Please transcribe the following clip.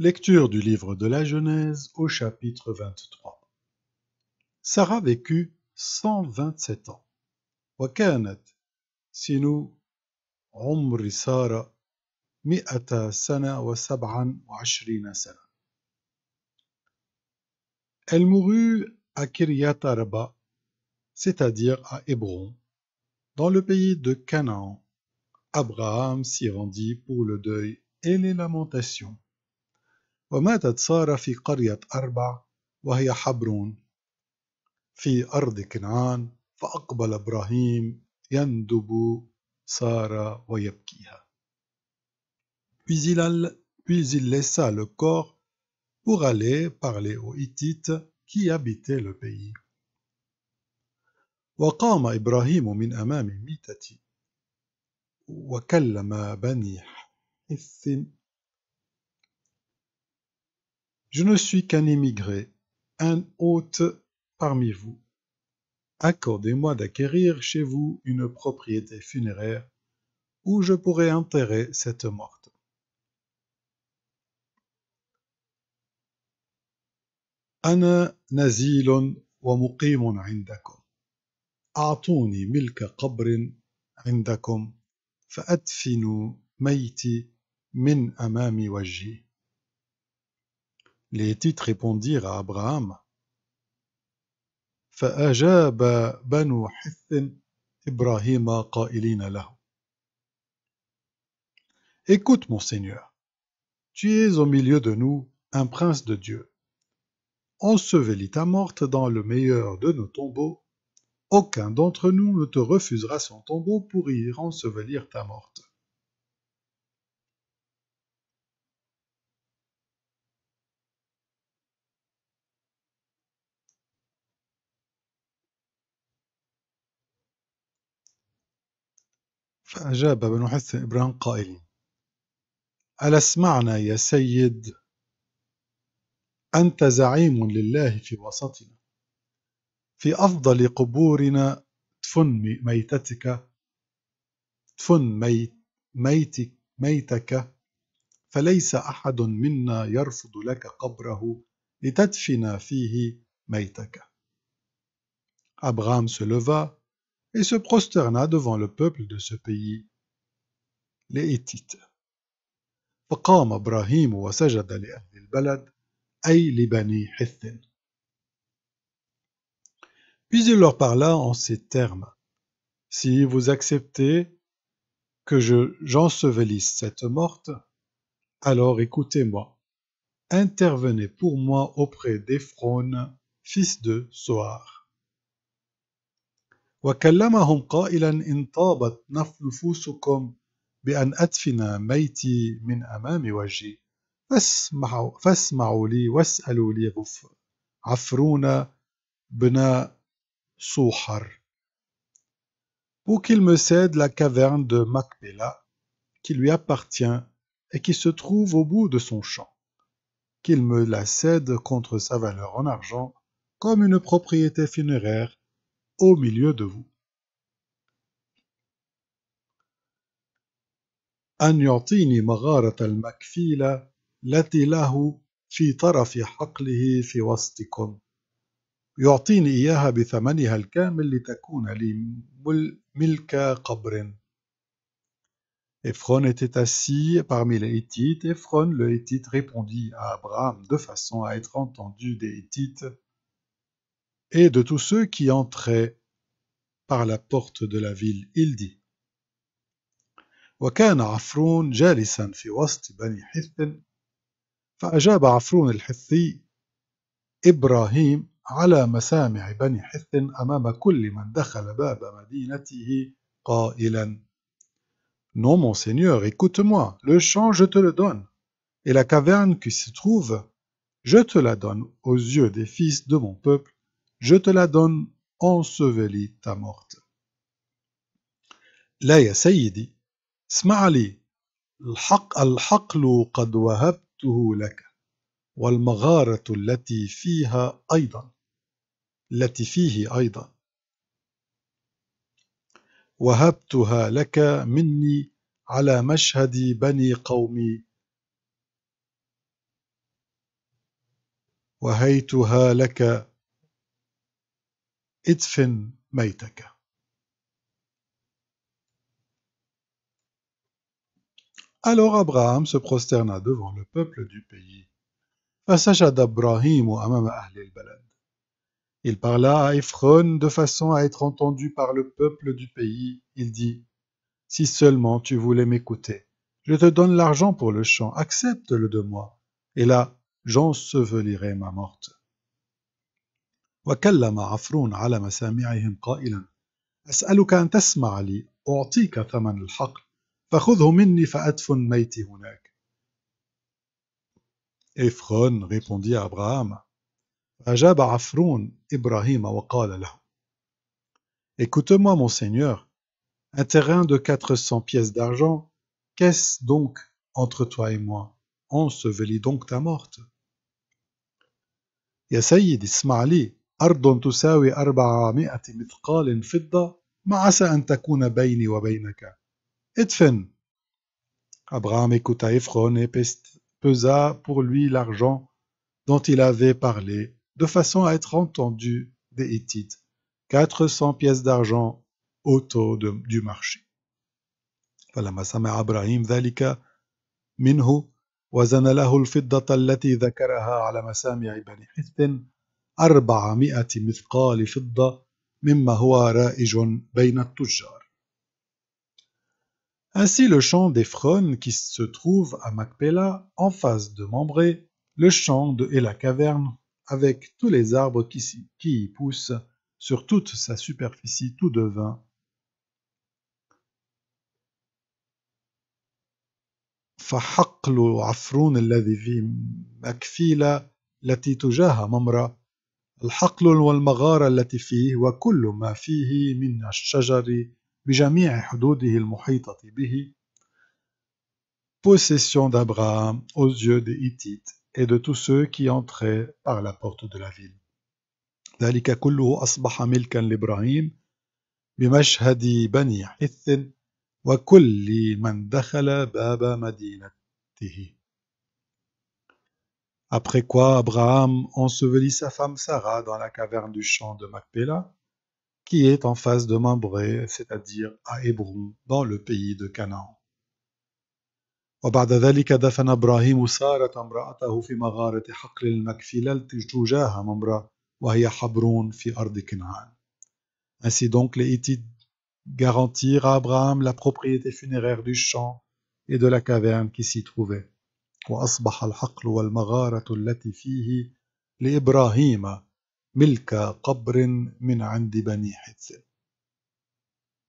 Lecture du livre de la Genèse au chapitre 23. Sarah vécut 127 ans. وكانت سن عمر سارة مئة سنة وسبعا وعشرين سنة. Elle mourut à Kiryat Arba, c'est-à-dire à Hébron, dans le pays de Canaan. Abraham s'y rendit pour le deuil et les lamentations. وماتت سارة في قرية أربع وهي حبرون في أرض كنعان فأقبل إبراهيم يندب سارة ويبكيها puis il, a, puis il laissa le corps pour aller parler aux Hittites qui habitaient le pays. وقام إبراهيم من أمام الميتة وكلم بني حث Je ne suis qu'un émigré, un hôte parmi vous. Accordez-moi d'acquérir chez vous une propriété funéraire où je pourrai enterrer cette morte. أنا نزيل ومقيم عندكم أعطوني ملك قبر عندكم فأدفنوا ميتي من أمام وجهي Les Hétites répondirent à Abraham فأجاب بنو حث إبراهيم قائلين له Écoute, mon Seigneur, tu es au milieu de nous un prince de Dieu. Ensevelis ta morte dans le meilleur de nos tombeaux. Aucun d'entre nous ne te refusera son tombeau pour y ensevelir ta morte. فأجاب بنو حث إبراهيم قائلين ألا اسمعنا يا سيد أنت زعيم لله في وسطنا في أفضل قبورنا تفن ميتتك تفن ميت ميتك ميتك فليس أحد منا يرفض لك قبره لتدفن فيه ميتك. Se leva et se prosterna devant le peuple de ce pays, les Hittites. فقام إبراهيم وسجد لأهل البلد أي لبني حث. Puis il leur parla en ces termes. Si vous acceptez que je j'ensevelisse cette morte, alors écoutez-moi. Intervenez pour moi auprès d'Ephron, fils de Soar. وكلمهم قائلا إن طابت نفوسكم بأن أدفن ميتي من أمام وجهي فاسمعوا, فاسمعوا لي واسألوا لي عفرون بن صوحر pour qu'il me cède la caverne de Macpéla qui lui appartient et qui se trouve au bout de son champ, qu'il me la cède contre sa valeur en argent comme une propriété funéraire au milieu de vous. أن يعطيني مغارة المكفيلة التي له في طرف حقله في وسطكم يعطيني إياها بثمنها الكامل لتكون لي ملك قبر Ephron était assis parmi les Hittites. Ephron, le Hittite, répondit à Abraham de façon à être entendu des Hittites et de tous ceux qui entraient par la porte de la ville. Il dit وكان عفرون جالسا في وسط بني حث فأجاب عفرون الحثي إبراهيم على مسامع بني حث أمام كل من دخل باب مدينته قائلا Non, mon Seigneur, écoute-moi, le champ, je te le donne, et la caverne qui se trouve, je te la donne aux yeux des fils de mon peuple, je te la donne ensevelie ta morte. لا يا سيدي اسمع لي. الحق الحقل قد وهبته لك والمغارة التي فيها أيضا التي فيه أيضا. وهبتها لك مني على مشهد بني قومي. وهيتها لك ادفن ميتك Alors Abraham se prosterna devant le peuple du pays. Il parla à Ephron de façon à être entendu par le peuple du pays. Il dit Si seulement tu voulais m'écouter, je te donne l'argent pour le champ, accepte-le de moi, et là j'ensevelirai ma morte. وكلم عفرون على مسامعهم قائلا أسألك أن تسمع لي أعطيك ثمن الحقل فخذه مني فأدفن ميتي هناك Ephron répondit à Abraham أجاب عفرون إبراهيم وقال له Écoute-moi mon Seigneur un terrain de quatre cents pièces d'argent qu'est-ce donc entre toi et moi ensevelis donc ta morte يا سيدي اسمع لي أرض تساوي أربعمائة مثقال فضة ما عسى أن تكون بيني وبينك ادفن Abraham écouta Ephron et pesa pour lui l'argent dont il avait parlé, de façon à être entendu des Hittites, quatre cents pièces d'argent au taux de, du marché. فلما سمع إبراهيم ذلك منه وزن له الفضة التي ذكرها على مسامع بني حث أربعمائة مثقال فضة مما هو رائج بين التجار Ainsi le champ d'Ephron qui se trouve à Macpéla, en face de Mambré, le champ de, et la caverne, avec tous les arbres qui, qui y poussent, sur toute sa superficie tout devint فحقل عفرون الذي في مكفيلة التي تجاه ممرة الحقل والمغارة التي فيه وكل ما فيه من الشجر بجميع حدوده المحيطة به possession d'Abraham aux yeux des Hittites et de tous ceux qui entraient par la porte de la ville. ذلك كله أصبح ملكا لإبراهيم بمشهد بني حث وكل من دخل باب مدينته. Après quoi Abraham ensevelit sa femme Sarah dans la caverne du champ de Macpéla qui est en face de Mambré, c'est-à-dire à Hébron, dans le pays de Canaan. وبعد ذلك دفن إبراهيم سارة امرأته في مغارة حقل المكفلة تجاه ممرة وهي حبرون في أرض كنعان. Ainsi donc les Hittites garantirent à Abraham la propriété funéraire du champ et de la caverne qui s'y trouvait. وأصبح الحقل والمغارة التي فيه لإبراهيم ملك قبر من عند بني حث